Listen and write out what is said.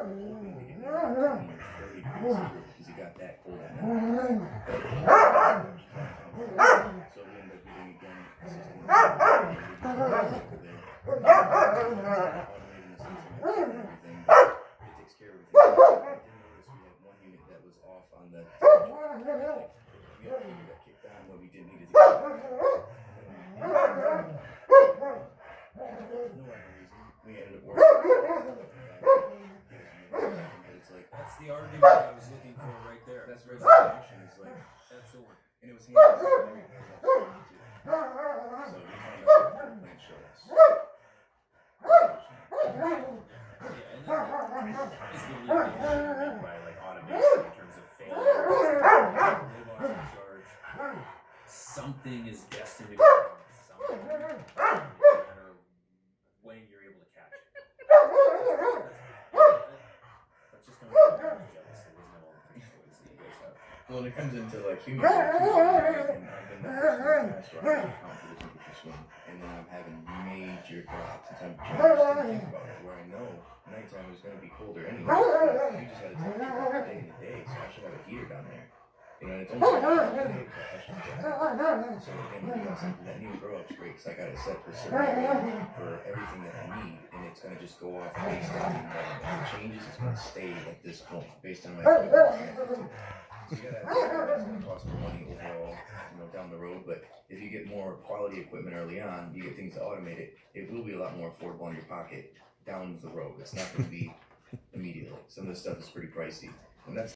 Because he got that cold. So we end up getting a It takes care of it. I didn't notice we had one unit that was off on the. We had a unit that kicked on when we didn't need it. One. and it was failure? Something is destined to go. Something. No matter when you're able to catch it. That's just kind of jealous. There wasn't all the things that you guys have. Well, it comes into like human and I've been that person in the past where I account for the temperature swing, and then I'm having major drops in temperature. I just didn't think about it, where I know nighttime is going to be colder anyway. You just had a temperature drop day in the day, so I should have a heater down there. You know, and it's only like a day, but I should just- So that new grow great because I got it set for certain for everything that I need, and it's gonna just go off based on like, the changes. It's gonna stay at this point based on my. So you gotta it's gonna cost more money overall, you know, down the road. But if you get more quality equipment early on, you get things to automate it. It will be a lot more affordable in your pocket down the road. It's not gonna be immediately. Some of this stuff is pretty pricey, and that's